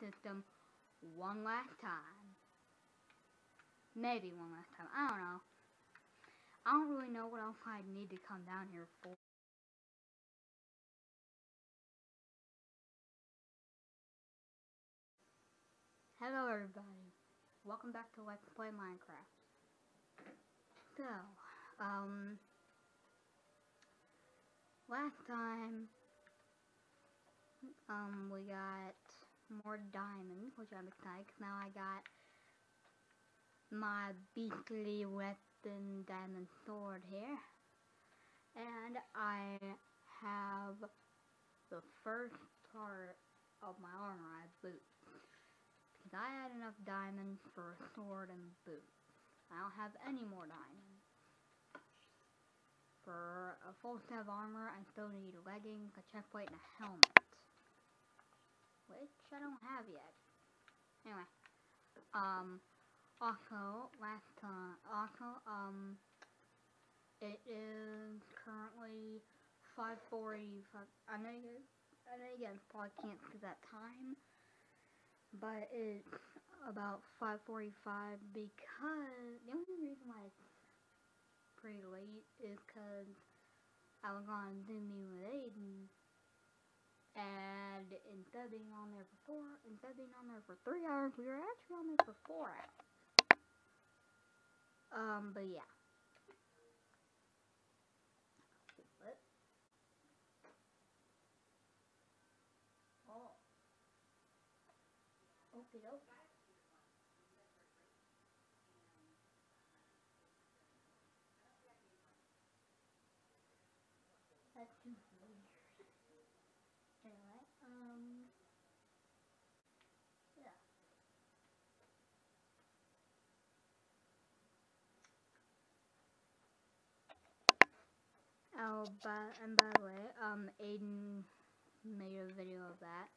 system one last time. Maybe one last time. I don't know. I don't really know what else I need to come down here for. Hello everybody. Welcome back to Let's Play Minecraft. So, um, last time, um, we got more diamonds, which I'm excited, now I got my beastly weapon diamond sword here. And I have the first part of my armor, I have boots. Because I had enough diamonds for a sword and boots. I don't have any more diamonds. For a full set of armor, I still need leggings, a chest and a helmet. Which I don't have yet. Anyway. Um, also, last time, also, um, it is currently 5.40, I know you, I know you guys probably can't see that time, but it's about 5.45 because, the only reason why it's pretty late is because I was on Zoom meeting with Aiden, and instead of being on there for four, instead of being on there for three hours, we were actually on there for four hours. Um, but yeah. What? Oh. Okay, okay. That's too weird. Anyway, um, yeah. Oh, and by the way, um, Aiden made a video of that.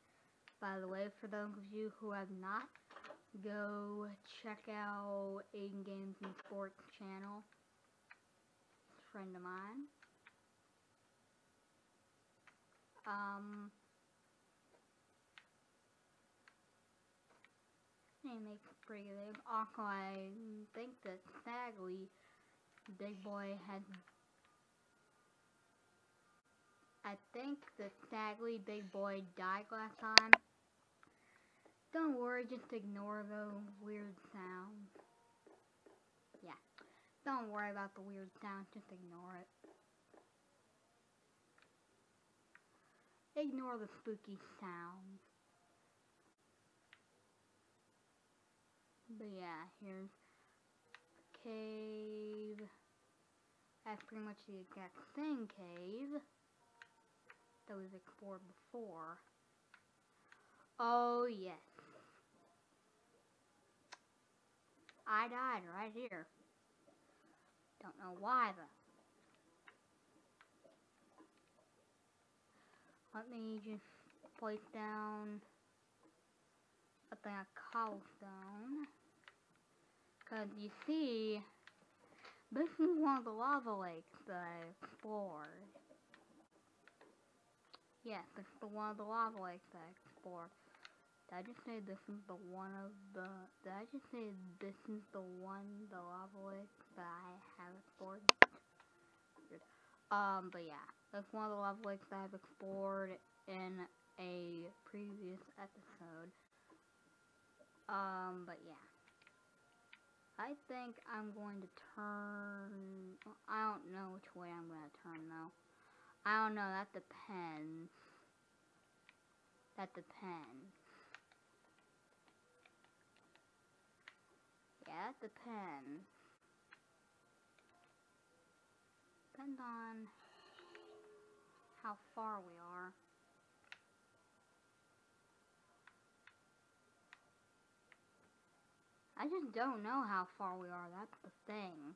By the way, for those of you who have not, go check out Aiden Games and Sports channel. Friend of mine. Um, he makes pretty good. Also, I think that sadly, Big Boy has. I think the sadly Big Boy died last time. Don't worry, just ignore those weird sounds. Yeah. Don't worry about the weird sounds, just ignore it. Ignore the spooky sounds. But yeah, here's cave. That's pretty much the exact same cave that we've explored before. Oh yes. I died right here. Don't know why though. Let me just place down a thing of cobblestone. Cause you see, this is one of the lava lakes that I explored. Yes, this is the one of the lava lakes that I explored. Did I just say this is the one of the, did I just say this is the one, the lava lake that I have explored? Um, but yeah, that's one of the lava lakes that I've explored in a previous episode. Um, but yeah. I think I'm going to turn, I don't know which way I'm going to turn though. I don't know, that depends. That depends. Yeah, that depends. Depends on how far we are. I just don't know how far we are, that's the thing.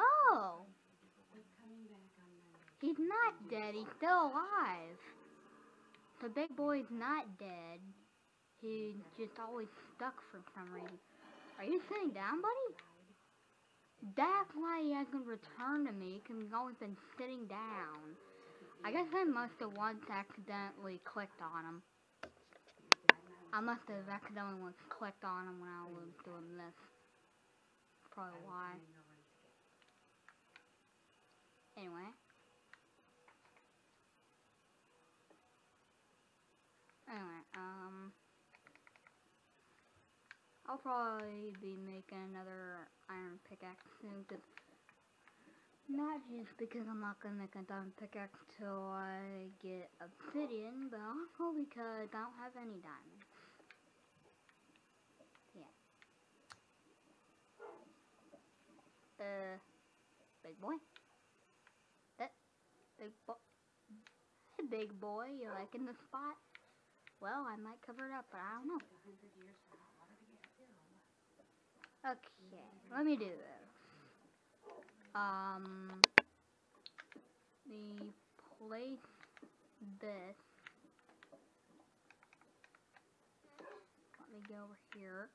Oh, he's not dead. He's still alive. The big boy's not dead. He's just always stuck for some reason. Are you sitting down, buddy? That's why he hasn't returned to me, because he's always been sitting down. I guess I must have once accidentally clicked on him. I must have accidentally once clicked on him when I was doing this. Probably why. Anyway. Anyway, um. I'll probably be making another iron pickaxe soon, not just because I'm not gonna make a diamond pickaxe till I get obsidian, but also because I don't have any diamonds. Yeah. Uh, big boy. Big boy. Hey, big boy, you liking the spot? Well, I might cover it up, but I don't know. Okay, let me do this. Um, the place this. Let me go over here.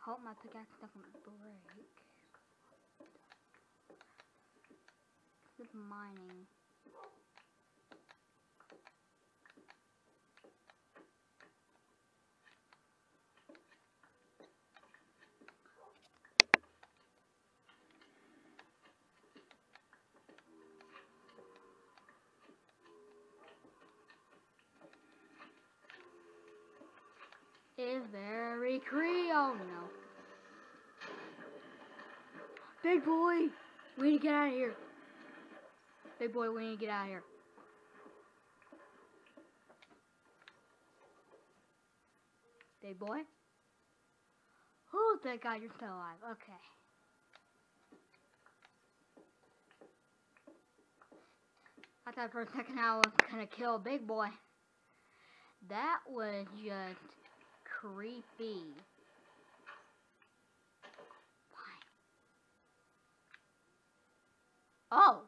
Hope my pickaxe doesn't break. This is mining. Is very Creole. Oh no. Big boy, we need to get out of here. Big boy, we need to get out of here. Big boy? Oh, thank God you're still alive. Okay. I thought for a second I was gonna kill Big Boy. That was just creepy. Why? Oh.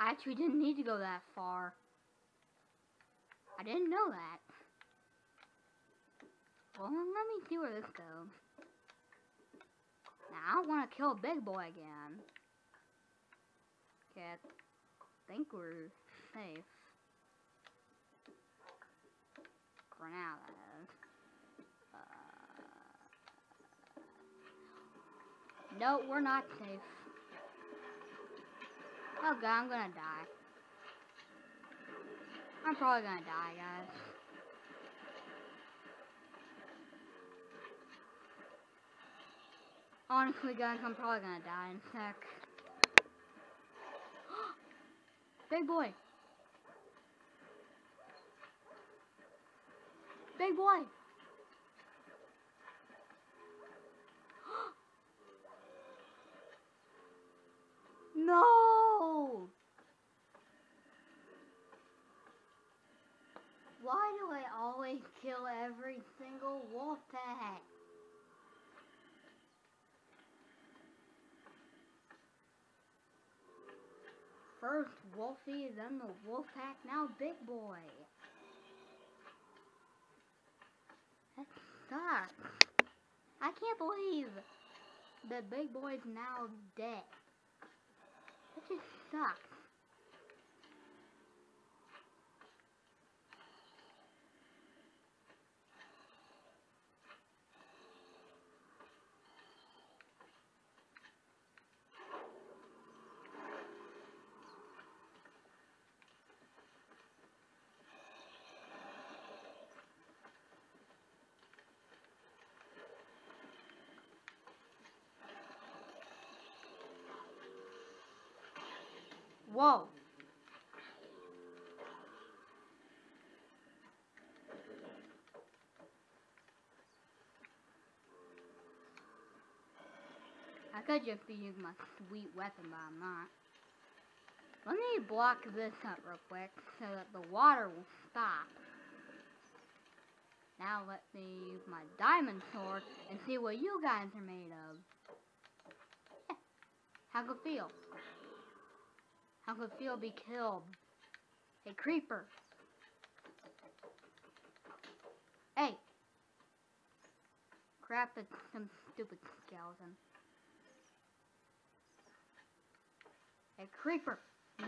I actually didn't need to go that far. I didn't know that. Well, let me see where this goes. Now, I don't want to kill a big boy again. Okay, I think we're safe. Uh, no, we're not safe. Oh god, I'm gonna die. I'm probably gonna die, guys. Honestly, guys, I'm probably gonna die in a sec. Big boy. Big boy. no. Why do I always kill every single wolf pack? First Wolfie, then the wolf pack, now Big Boy. Sucks. I can't believe that Big Boy's now dead. That just sucks. Whoa. I could just be using my sweet weapon, but I'm not. Let me block this up real quick so that the water will stop. Now let me use my diamond sword and see what you guys are made of. How could feel? How could Phil be killed? Hey, creeper. Hey. Crap, it's some stupid skeleton. Hey, creeper.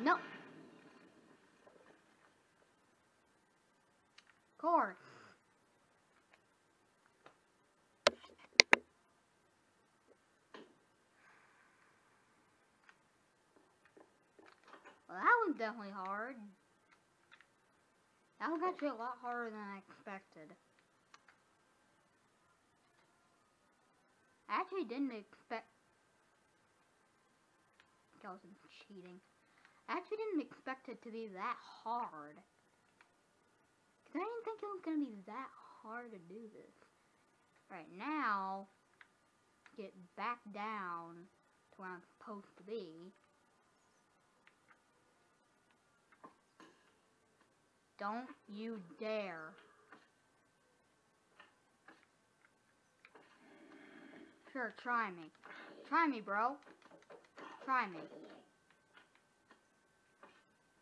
No. Course. Well, that was definitely hard. That was actually a lot harder than I expected. I actually didn't expect... Skeleton's cheating. I actually didn't expect it to be that hard. Because I didn't think it was going to be that hard to do this. Right now, get back down to where I'm supposed to be. Don't you dare. Sure, try me. Try me, bro. Try me.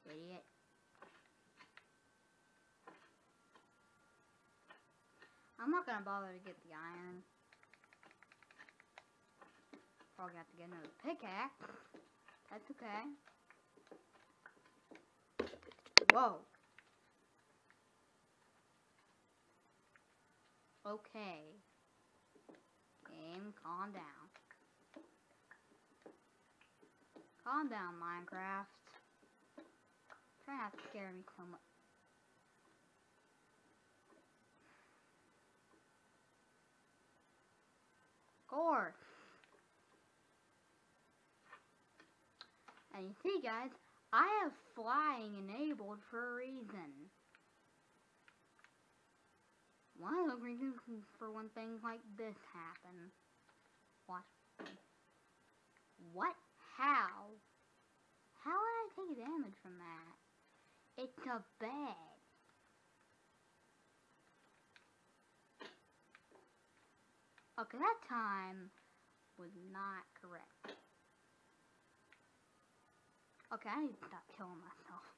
Idiot. I'm not gonna bother to get the iron. Probably have to get another pickaxe. That's okay. Whoa. Okay. Game, calm down. Calm down, Minecraft. Try not to scare me so much. Course. And you see, guys, I have flying enabled for a reason. One of the reasons for when things like this happen. What? What? How? How would I take damage from that? It's a bed. Okay, that time was not correct. Okay, I need to stop killing myself.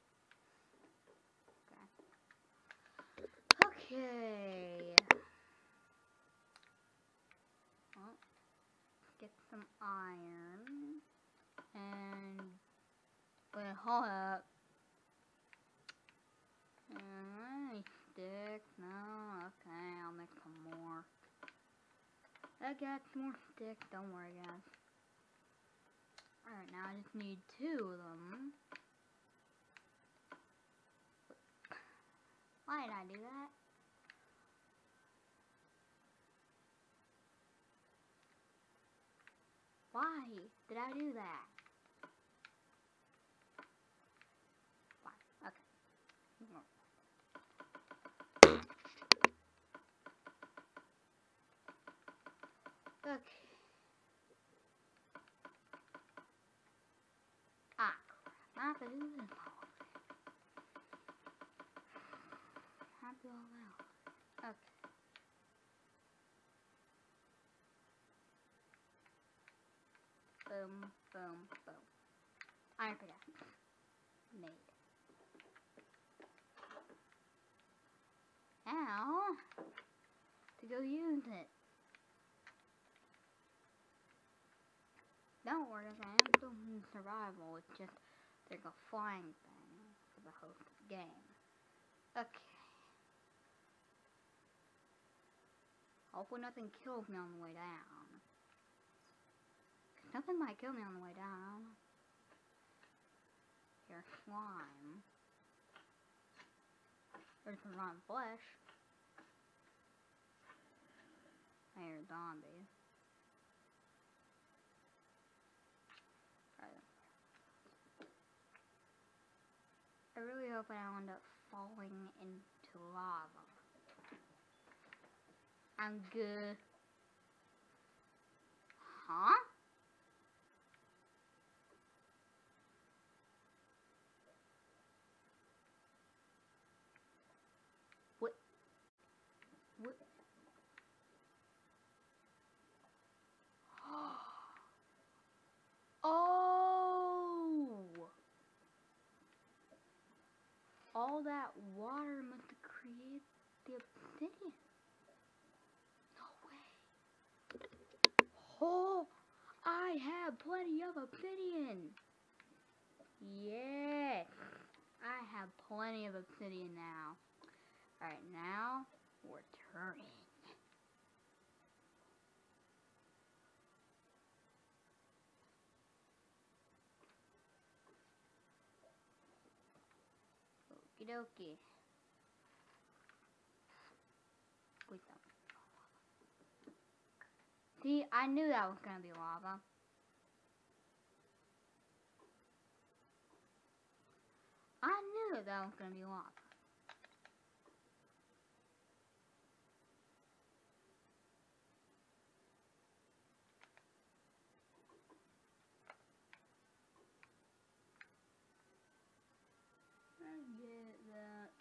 Okay. Well, get some iron. And, wait, hold up. Any sticks? No? Okay, I'll make some more. I got more sticks, don't worry guys. Alright, now I just need two of them. Why did I do that? Why did I do that? Fine, okay. Okay. Ah, crap. I have to do this all I have to all out. Okay. Boom, boom, boom. Iron pickaxe. Made. Now, to go use it. Don't worry, I am in survival. It's just there's a flying thing for the host of the game. Okay. Hopefully nothing kills me on the way down. Nothing might kill me on the way down. Here's slime. There's some rotten flesh. I hear zombies. I really hope I don't end up falling into lava. I'm good. Huh? All that water must have created the obsidian. No way. Oh, I have plenty of obsidian. Yes, I have plenty of obsidian now. Alright, now we're turning. See, I knew that was gonna be lava. I knew that was gonna be lava. I get that.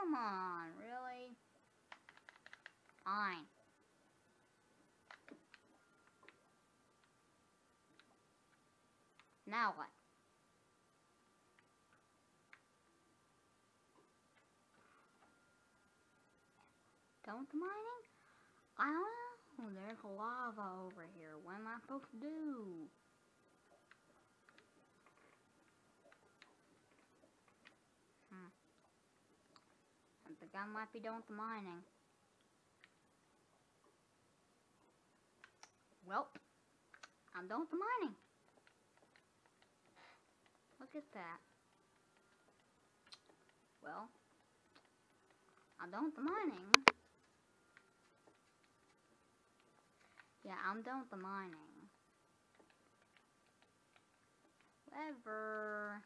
Come on, really? Fine. Now what? Don't mining? I don't know. There's lava over here. What am I supposed to do? I I might be done with the mining. Well, I'm done with the mining. Look at that. Well, I'm done with the mining. Yeah, I'm done with the mining. Whatever.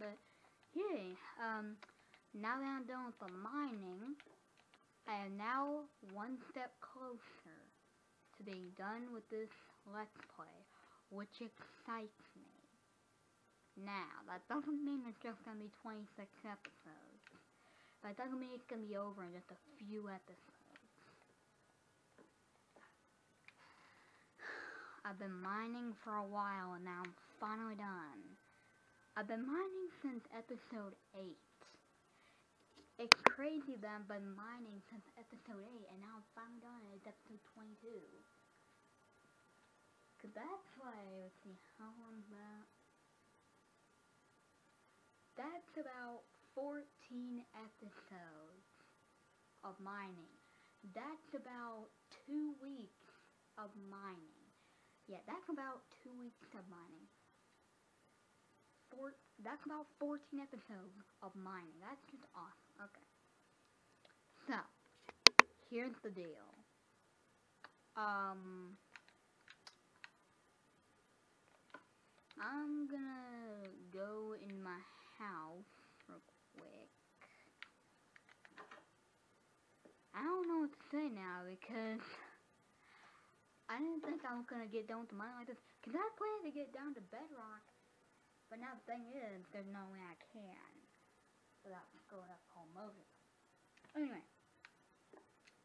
But, yeah, um, now that I'm done with the mining, I am now one step closer to being done with this Let's Play, which excites me. Now, that doesn't mean it's just gonna be 26 episodes. That doesn't mean it's gonna be over in just a few episodes. I've been mining for a while and now I'm finally done. I've been mining since episode 8. It's crazy that I've been mining since episode 8 and now I'm finally done and it's episode 22. Cause that's why, let's see, how long's that? That's about 14 episodes of mining. That's about two weeks of mining. Yeah, that's about two weeks of mining. Four, that's about 14 episodes of mining. That's just awesome. Okay. So, here's the deal. Um, I'm gonna go in my house real quick. I don't know what to say now because I didn't think I was gonna get down to mine like this. Cause I plan to get down to bedrock, but now the thing is, there's no way I can without screwing up whole motor. Anyway,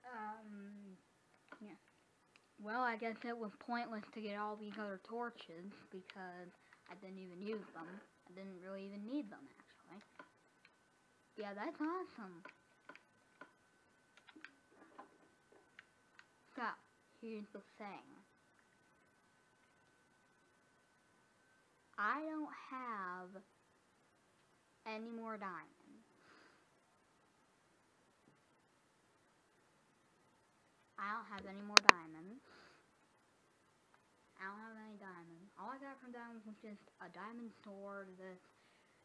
um, yeah. Well, I guess it was pointless to get all these other torches because I didn't even use them. I didn't really even need them, actually. Yeah, that's awesome. So, here's the thing. I don't have any more diamonds. I don't have any more diamonds. I don't have any diamonds. All I got from diamonds was just a diamond sword that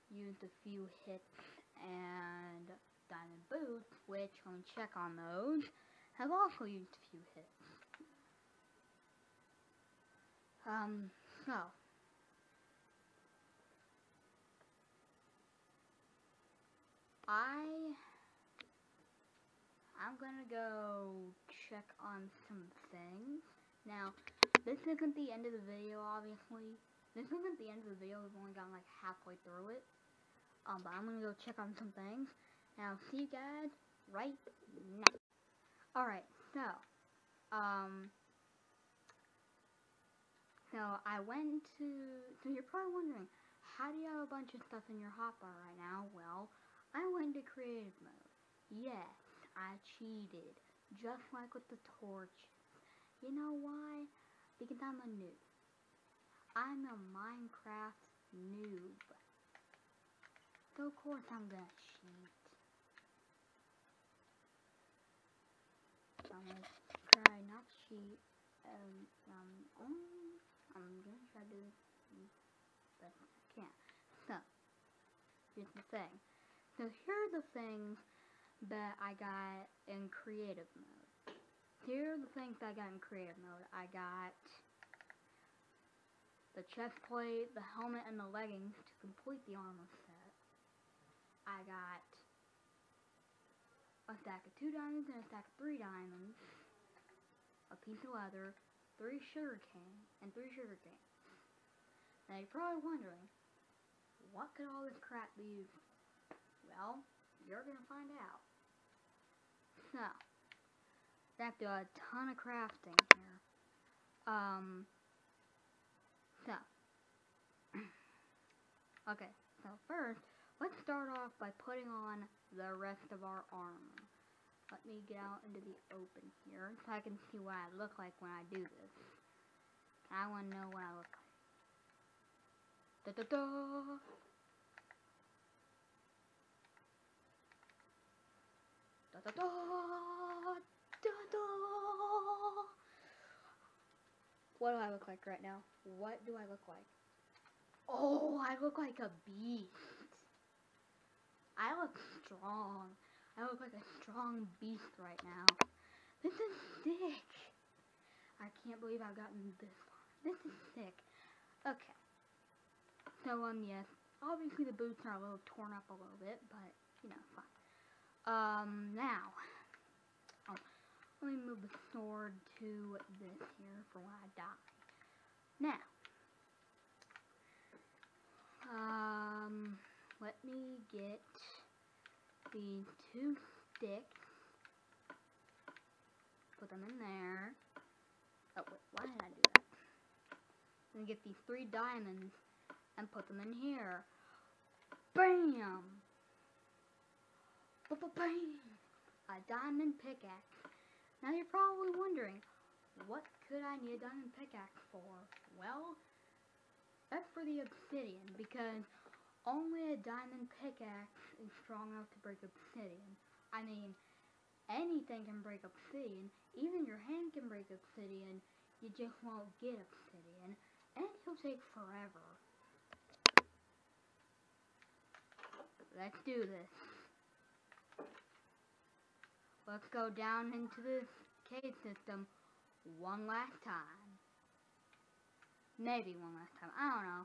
used a few hits and diamond boots, which, when we check on those, have also used a few hits. Um, so. I I'm gonna go check on some things. Now, this isn't the end of the video, obviously. This isn't the end of the video, we've only gotten like halfway through it. Um, but I'm gonna go check on some things. Now, see you guys right now. Alright, so, um, So I went to. So you're probably wondering, how do you have a bunch of stuff in your hotbar right now? Well, I went to creative mode. Yes, I cheated, just like with the torches. You know why? Because I'm a noob. I'm a Minecraft noob. So of course I'm gonna cheat. I'm gonna try not to cheat. Um, um, only, I'm gonna try to but I can't. So, here's the thing. So here are the things that I got in creative mode. Here are the things that I got in creative mode. I got the chest plate, the helmet, and the leggings to complete the armor set. I got a stack of two diamonds and a stack of three diamonds, a piece of leather, three sugar cane, and three sugar cane. Now you're probably wondering, what could all this crap be used for? Well, you're gonna find out. So, have to do a ton of crafting here. Um, so, okay, so first, let's start off by putting on the rest of our armor. Let me get out into the open here so I can see what I look like when I do this. I want to know what I look like. Da da da! Da da da! What do I look like right now? What do I look like? Oh, I look like a beast. I look strong. I look like a strong beast right now. This is sick. I can't believe I've gotten this far. This is sick. Okay. So, um, yes. Obviously the boots are a little torn up a little bit, but, you know, fine. Um, now. Oh, let me move the sword to this here for when I die. Now. Um, let me get the two sticks. Put them in there. Oh, wait, why did I do that? Then get these three diamonds and put them in here. Bam! Ba-ba-bam! A diamond pickaxe. Now you're probably wondering, what could I need a diamond pickaxe for? Well, that's for the obsidian, because only a diamond pickaxe is strong enough to break obsidian. I mean, anything can break obsidian. Even your hand can break obsidian. You just won't get obsidian. And it'll take forever. Let's do this. Let's go down into this cave system one last time. Maybe one last time. I don't know.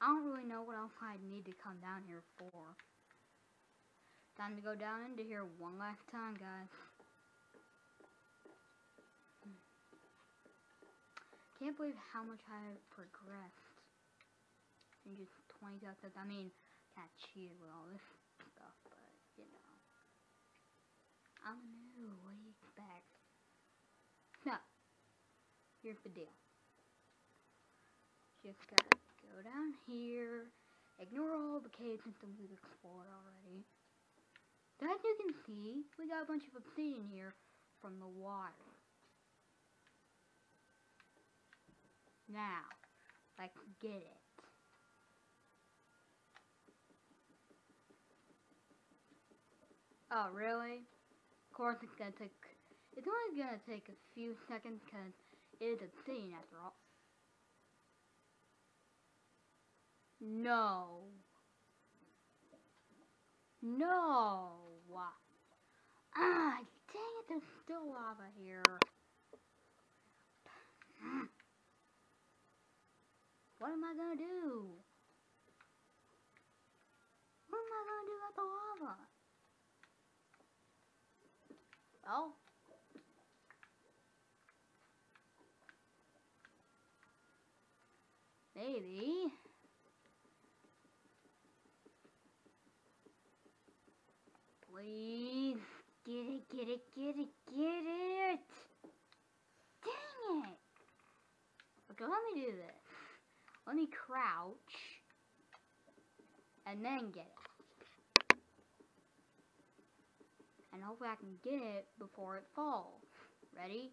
I don't really know what else I need to come down here for. Time to go down into here one last time, guys. Can't believe how much I've progressed in just 20 episodes. I mean, kind cheated with all this stuff, but, you know. I'm new. What? So, here's the deal. Just gotta go down here, ignore all the cave systems we've explored already. As you can see, we got a bunch of obsidian here from the water. Now, let's get it. Oh, really? Course it's gonna take, it's only gonna take a few seconds because it is obsidian after all. No. No. Ah, dang it, there's still lava here. What am I gonna do? What am I gonna do about the lava? Well, maybe. Please. Get it, get it, get it, get it. Dang it. Okay, let me do this. Let me crouch. And then get it. And hopefully I can get it before it falls. Ready?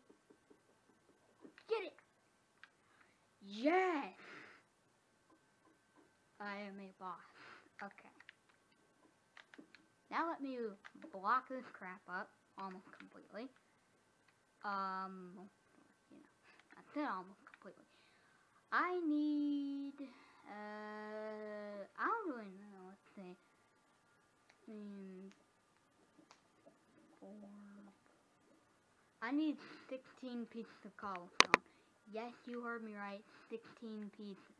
Get it! Yes! I am a boss. Okay. Now let me block this crap up almost completely. Um, you know, that's it almost completely. I need, uh, I don't really know, let's see. I need 16 pieces of cobblestone. Yes, you heard me right, 16 pieces.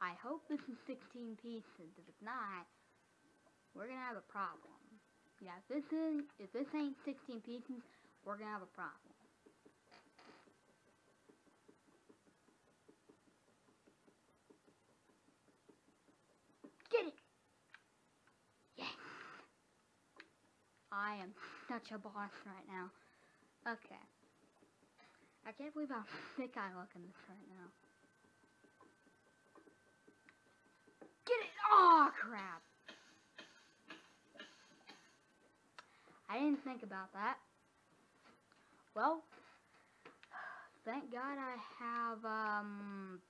I hope this is 16 pieces. If it's not, we're gonna have a problem. Yeah, if this is if this ain't 16 pieces, we're gonna have a problem. Get it! Yes! I am such your boss right now. Okay. I can't believe how sick I look in this right now. Get it! Oh crap! I didn't think about that. Well, thank God I have, um,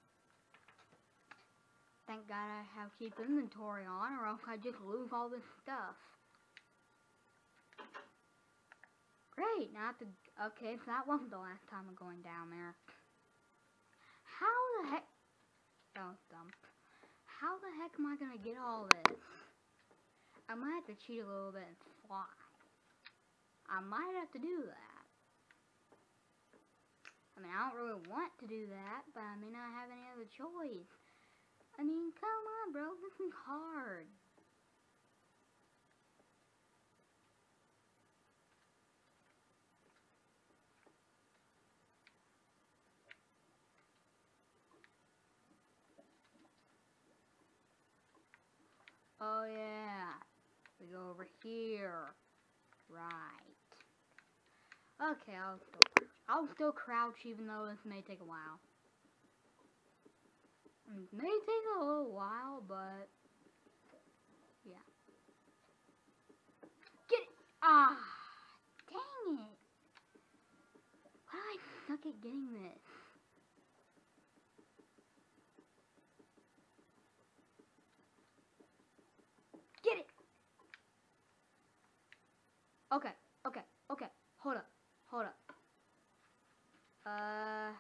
thank God I have keep inventory on or else I just lose all this stuff. Great, not the... okay, that wasn't the last time I'm going down there. How the heck, was dumb. How the heck am I gonna get all this? I might have to cheat a little bit and fly. I might have to do that. I mean, I don't really want to do that, but I may not have any other choice. I mean, come on, bro. This is hard. Oh, yeah. We go over here. Right. Okay, I'll still crouch. I'll still crouch even though this may take a while. It may take a little while, but yeah. Get it! Ah, dang it! Why do I suck at getting this? Get it! Okay, okay, okay. Hold up, hold up. Uh.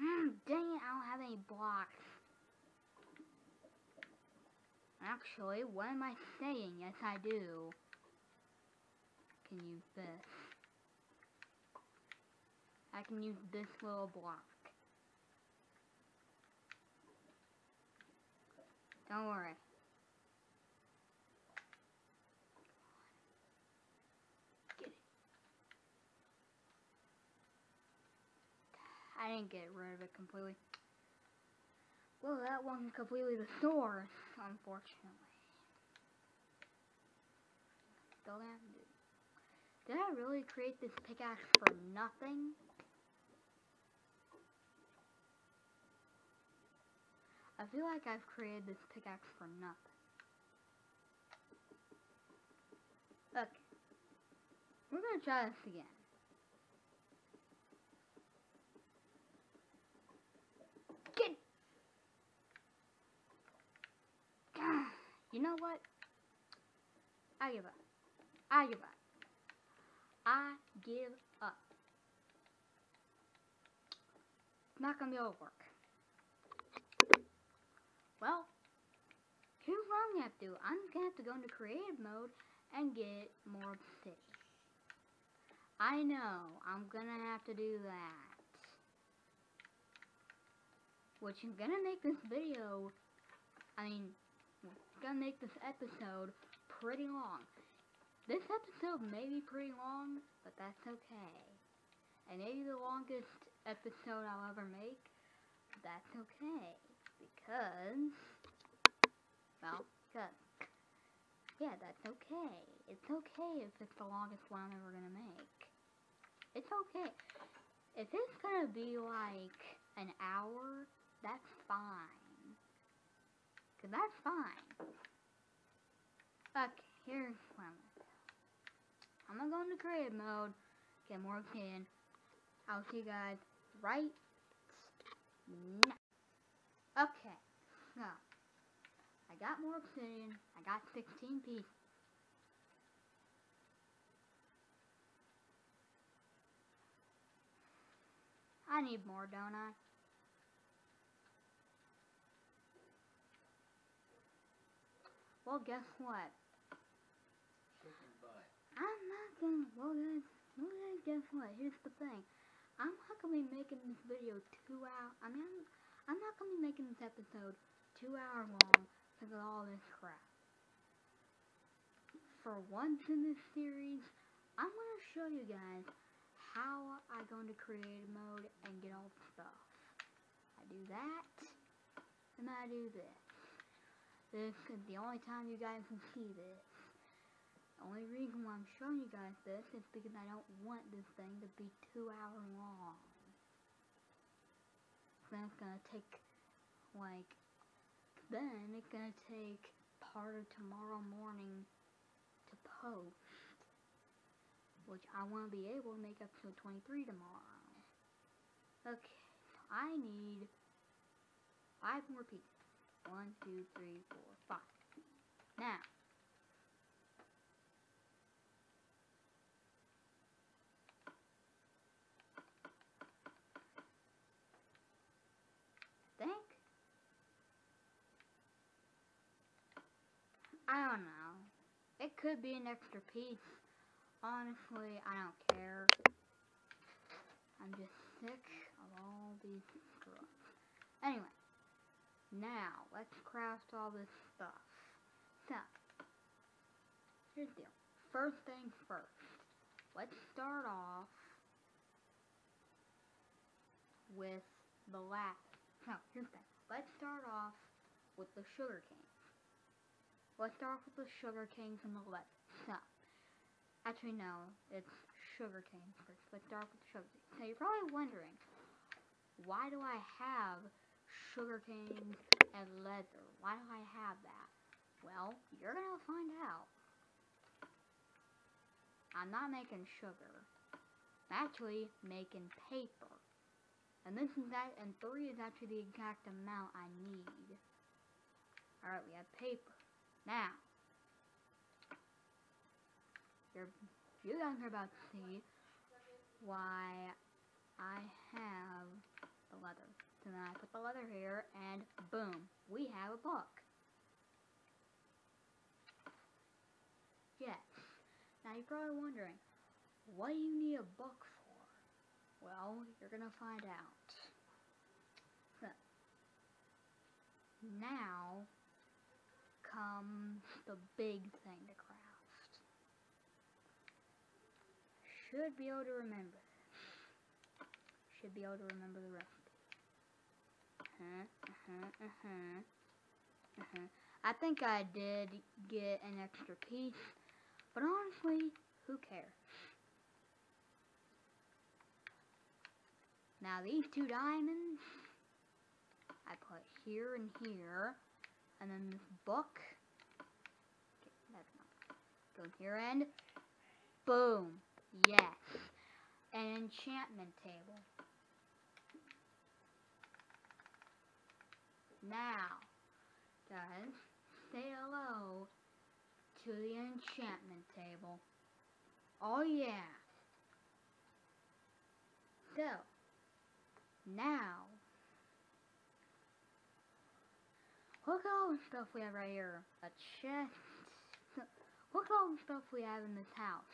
Mm, dang it, I don't have any blocks. Actually, what am I saying? Yes, I do. Can use this. I can use this little block. Don't worry. I didn't get rid of it completely. Well, that wasn't completely the source, unfortunately. Did I really create this pickaxe for nothing? I feel like I've created this pickaxe for nothing. Okay. We're gonna try this again. You know what? I give up. I give up. I give up. Not gonna be able to work. Well, here's what I'm gonna have to do. I'm gonna have to go into creative mode and get more obsidian. I know, I'm gonna have to do that. Which is gonna make this video, I mean, gonna make this episode pretty long. This episode may be pretty long, but that's okay. And maybe the longest episode I'll ever make, that's okay. Because, well, because, yeah, that's okay. It's okay if it's the longest one I'm ever gonna make. It's okay. If it's gonna be like an hour, that's fine. Cause that's fine. Okay, here's what I'm gonna. I'm gonna go into creative mode, get more obsidian. I'll see you guys right now. Okay, so I got more obsidian. I got 16 pieces. I need more, don't I? Well, guess what? Chicken butt. I'm not gonna. Well, guys, well, guys, guess what? Here's the thing. I'm not gonna be making this video two hour. I mean, I'm, I'm not gonna be making this episode two hour long because of all this crap. For once in this series, I'm gonna show you guys how I go into creative mode and get all the stuff. I do that, and I do this. This is the only time you guys can see this. The only reason why I'm showing you guys this is because I don't want this thing to be two hours long. Then it's gonna take, like, then it's gonna take part of tomorrow morning to post. Which I want to be able to make up episode 23 tomorrow. Okay, I need five more pieces. One, two, three, four, five. Now, think. I don't know. It could be an extra piece. Honestly, I don't care. I'm just sick of all these stuff. Anyway, now let's craft all this stuff. So, here's the deal. First things first. Let's start off with the last no, here's the thing. Let's start off with the sugar canes. Let's start off with the sugar canes and the lead. So, actually no, it's sugar canes first. Let's start off with the sugar canes. So you're probably wondering, why do I have sugar canes and leather? Why do I have that? Well, you're gonna find out. I'm not making sugar. I'm actually making paper. And this is that, and three is actually the exact amount I need. Alright, we have paper. Now, you're, you guys are about to see why I have the leather. Then I put the leather here, and boom, we have a book. Yes. Now you're probably wondering, what do you need a book for? Well, you're gonna find out. Now comes the big thing to craft. Should be able to remember. Should be able to remember the recipe. Uh-huh, uh-huh, uh-huh. I think I did get an extra piece, but honestly, who cares? Now these two diamonds, I put here and here, and then this book, okay, that's not, go here and, boom, yes, an enchantment table. Now, guys, say hello to the enchantment table. Oh yeah. So, now, look at all the stuff we have right here. A chest. Look at all the stuff we have in this house.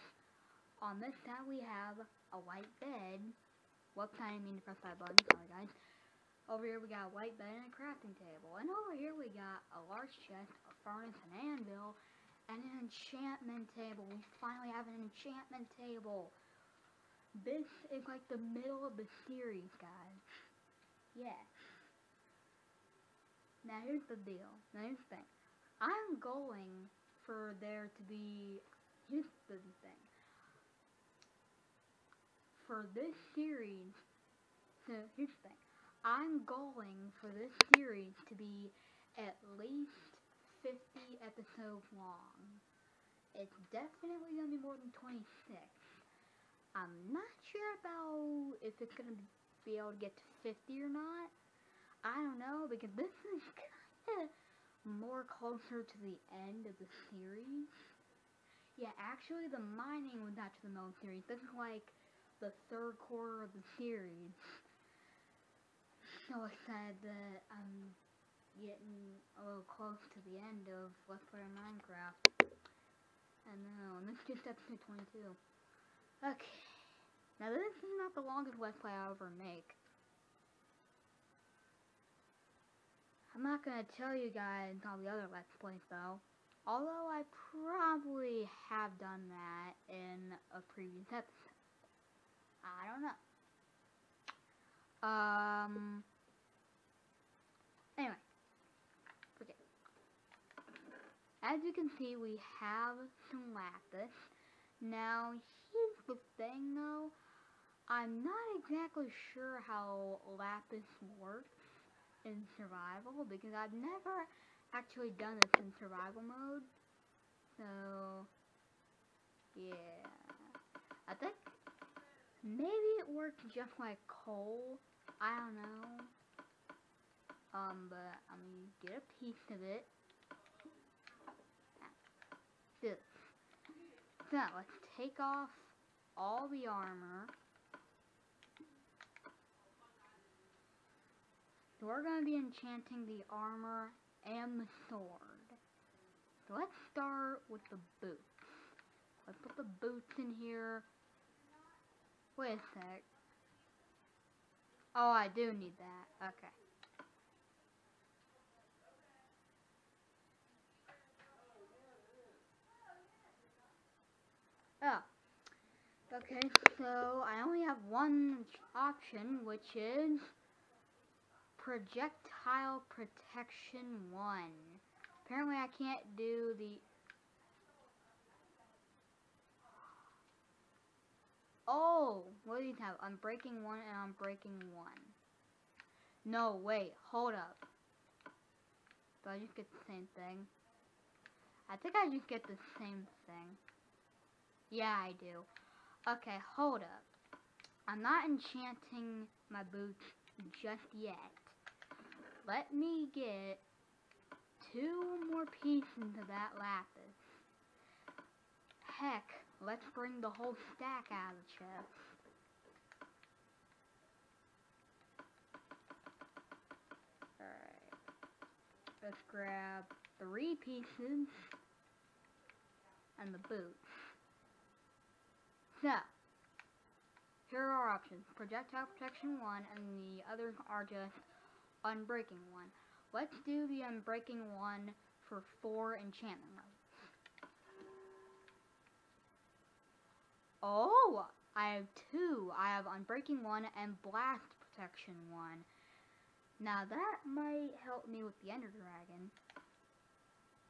On this side we have a white bed. Whoops, I didn't mean to press that button. Sorry, guys. Over here we got a white bed and a crafting table. And over here we got a large chest, a furnace, an anvil, and an enchantment table. We finally have an enchantment table. This is like the middle of the series, guys. Yeah. Now here's the deal. Now here's the thing. I'm going for there to be. Here's the thing. For this series, So here's the thing. I'm going for this series to be at least 50 episodes long. It's definitely gonna be more than 26. I'm not sure about if it's gonna be able to get to 50 or not. I don't know because this is kind of more closer to the end of the series. Yeah, actually, the mining was not to the middle series. This is like the third quarter of the series. So excited that I'm getting a little close to the end of Let's Play Minecraft. I know, and this is just episode 22. Okay. Now this is not the longest Let's Play I'll ever make. I'm not gonna tell you guys all the other Let's Plays though. Although I probably have done that in a previous episode. I don't know. Um. Anyway. Okay. As you can see, we have some lapis. Now, here's the thing though. I'm not exactly sure how lapis works in survival because I've never actually done this in survival mode. So, yeah. I think maybe it works just like coal. I don't know. Um, but I'm gonna get a piece of it. So, let's take off all the armor. We're to be enchanting the armor and the sword. So let's start with the boots. Let's put the boots in here. Wait a sec. Oh, I do need that. Okay. Oh. Okay, so I only have one option, which is projectile protection 1. Apparently I can't do the... Oh, what do you have? I'm breaking one and I'm breaking one. No, wait, hold up. Do I just get the same thing? I think I just get the same thing. Yeah, I do. Okay, hold up. I'm not enchanting my boots just yet. Let me get two more pieces of that lapis. Heck, let's bring the whole stack out of the chest. Alright. Let's grab three pieces and the boots. So, here are our options. Projectile Protection 1 and the others are just Unbreaking 1. Let's do the Unbreaking 1 for 4 enchantment. Oh! I have two. I have Unbreaking 1 and Blast Protection 1. Now that might help me with the Ender Dragon.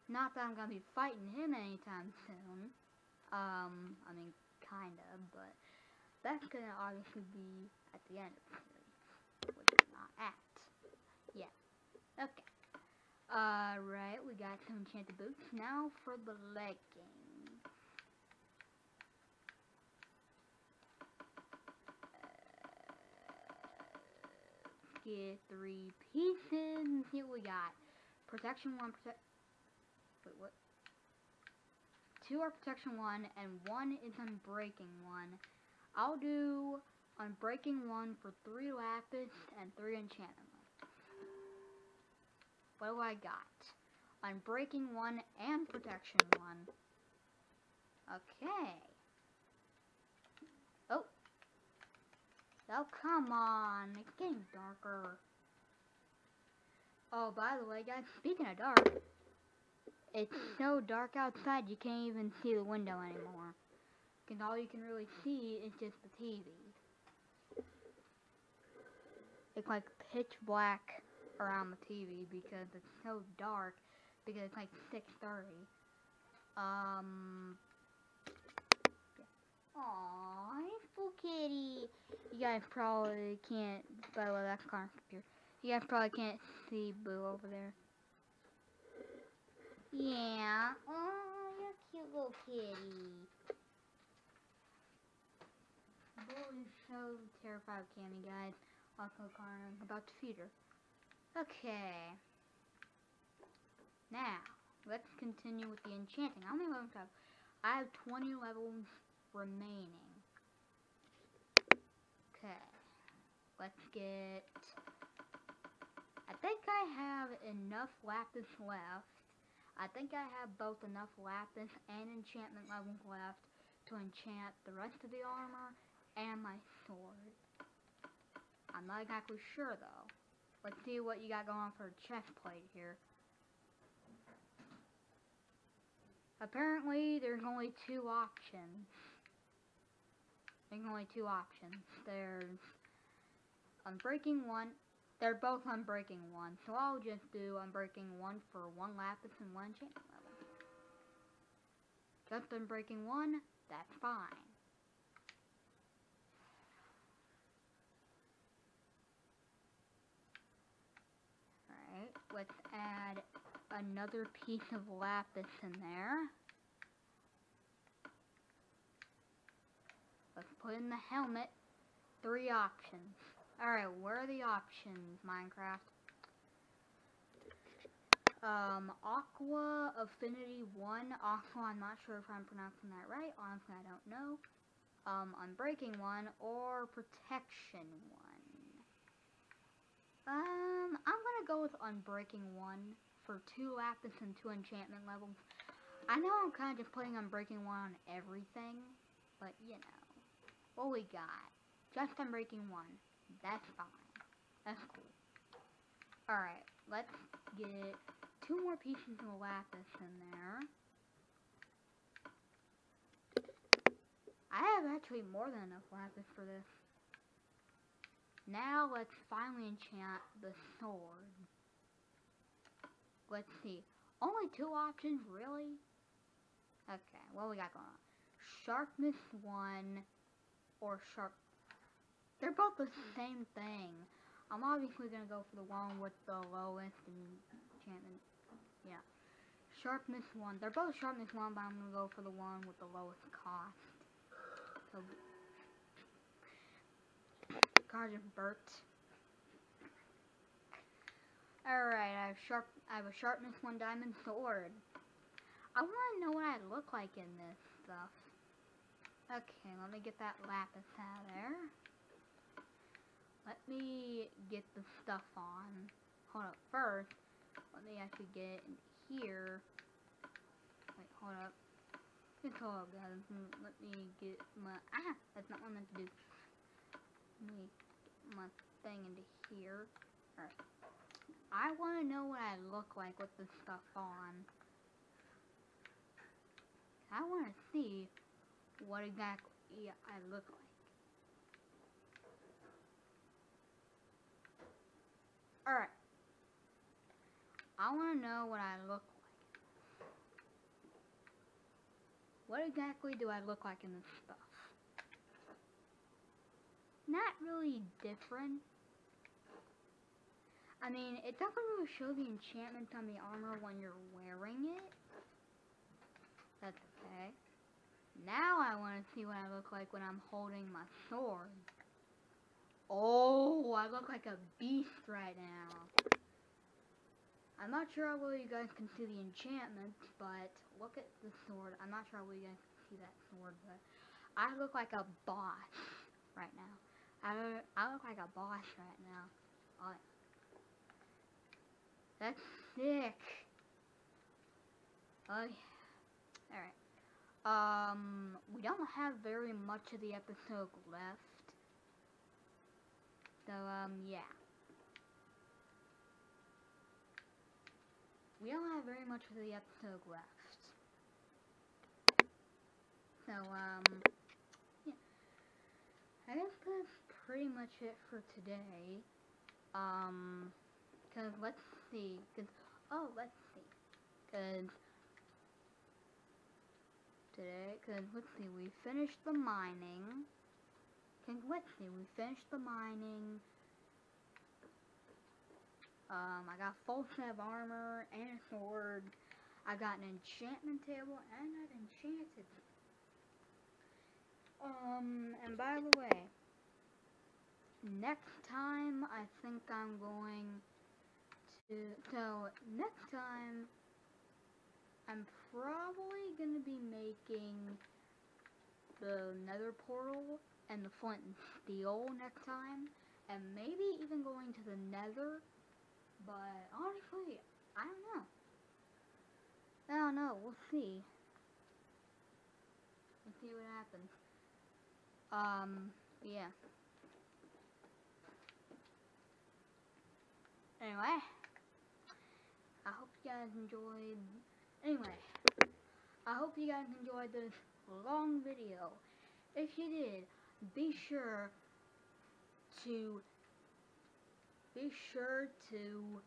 Not that I'm going to be fighting him anytime soon. Um, I mean, kind of, but that's going to obviously be at the end of the series, which is not at. Yeah. Okay. Alright, we got some enchanted boots. Now for the leggings. Uh, get three pieces. Here we got protection one, protect. Wait, what? Two are protection one, and one is unbreaking one. I'll do unbreaking one for three lapis and three enchantment. What do I got? Unbreaking one and protection one. Okay. Oh. Oh, come on. It's getting darker. Oh, by the way, guys, speaking of dark, it's so dark outside you can't even see the window anymore. Because all you can really see is just the TV. It's like pitch black around the TV because it's so dark because it's like 6.30. Um, yeah. Aww, Full Kitty. You guys probably can't, by the way, that's Connor's computer. You guys probably can't see Boo over there. Yeah. Oh, you're a cute little kitty. Is so terrified of Cammy, guys. Also, Connor about to feed her. Okay. Now, let's continue with the enchanting. How many levels have I have 20 levels remaining. Okay. Let's get... I think I have enough lapis left. I think I have both enough lapis and enchantment levels left to enchant the rest of the armor and my sword. I'm not exactly sure though. Let's see what you got going for a chest plate here. Apparently, there's only two options. There's only two options. There's Unbreaking 1. They're both Unbreaking 1. So I'll just do Unbreaking 1 for one Lapis and one enchantment level. Just Unbreaking 1, that's fine. Alright, let's add another piece of lapis in there. Let's put in the helmet. Three options. Alright, where are the options, Minecraft? Um, Aqua Affinity 1. Aqua, I'm not sure if I'm pronouncing that right. Honestly, I don't know. Um, Unbreaking 1 or Protection 1. Um, I'm gonna go with Unbreaking 1 for two lapis and two enchantment levels. I know I'm kind of just putting Unbreaking 1 on everything, but you know. What we got? Just Unbreaking 1. That's fine. That's cool. Alright, let's get two more pieces of lapis in there. I have actually more than enough lapis for this. Now let's finally enchant the sword. Let's see. Only two options, really? Okay, what we got going on? Sharpness 1 or sharp... They're both the same thing. I'm obviously going to go for the one with the lowest enchantment. Yeah. Sharpness 1. They're both sharpness 1, but I'm going to go for the one with the lowest cost. So, just burped. Alright, I have sharp I have a sharpness one diamond sword. I wanna know what I look like in this stuff. Okay, let me get that lapis out of there. Let me get the stuff on. Hold up, first, let me actually get in here. Wait, hold up. Hold up, guys. Let me get my, ah, that's not what I meant to do. Let me get my thing into here. Alright. I want to know what I look like with this stuff on. I want to see what exactly I look like. Alright. I want to know what I look like. What exactly do I look like in this stuff? Not really different. I mean, it doesn't really show the enchantment on the armor when you're wearing it. That's okay. Now I want to see what I look like when I'm holding my sword. Oh, I look like a beast right now. I'm not sure how well you guys can see the enchantment, but look at the sword. I'm not sure how well you guys can see that sword, but I look like a boss right now. I, I look like a boss right now. Oh, that's sick. Oh, yeah. Alright. Um, we don't have very much of the episode left. So, um, yeah. We don't have very much of the episode left. So, um, yeah. I guess that's pretty much it for today. Um, because let's see. Cause oh, let's see. Cause today. Cause let's see, we finished the mining. Can let's see, we finished the mining. Um, I got full set of armor and a sword. I got an enchantment table and I've enchanted. Um, and by the way, next time I think I'm going to, so next time I'm probably going to be making the nether portal and the flint and steel next time. And maybe even going to the nether. But honestly, I don't know. I don't know. We'll see. We'll see what happens. Um, yeah. Anyway. I hope you guys enjoyed Anyway, I hope you guys enjoyed this long video. If you did, be sure to be sure to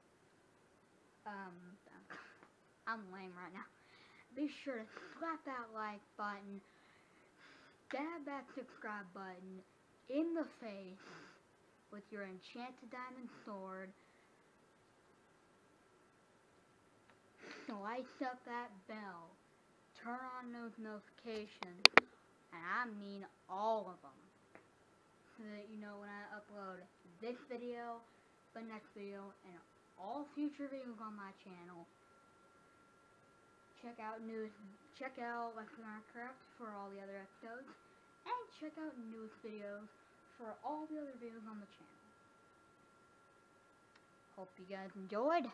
um I'm lame right now. Be sure to slap that like button, stab that subscribe button in the face with your enchanted diamond sword. Light up that bell, turn on those notifications, and I mean all of them, that you know when I upload this video, the next video, and all future videos on my channel. Check out news, check out Let's Minecraft for all the other episodes, and check out news videos for all the other videos on the channel. Hope you guys enjoyed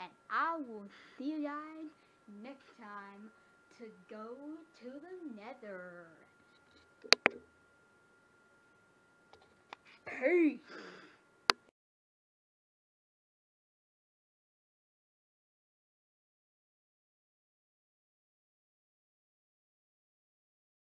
and I will see you guys next time to go to the nether. Peace!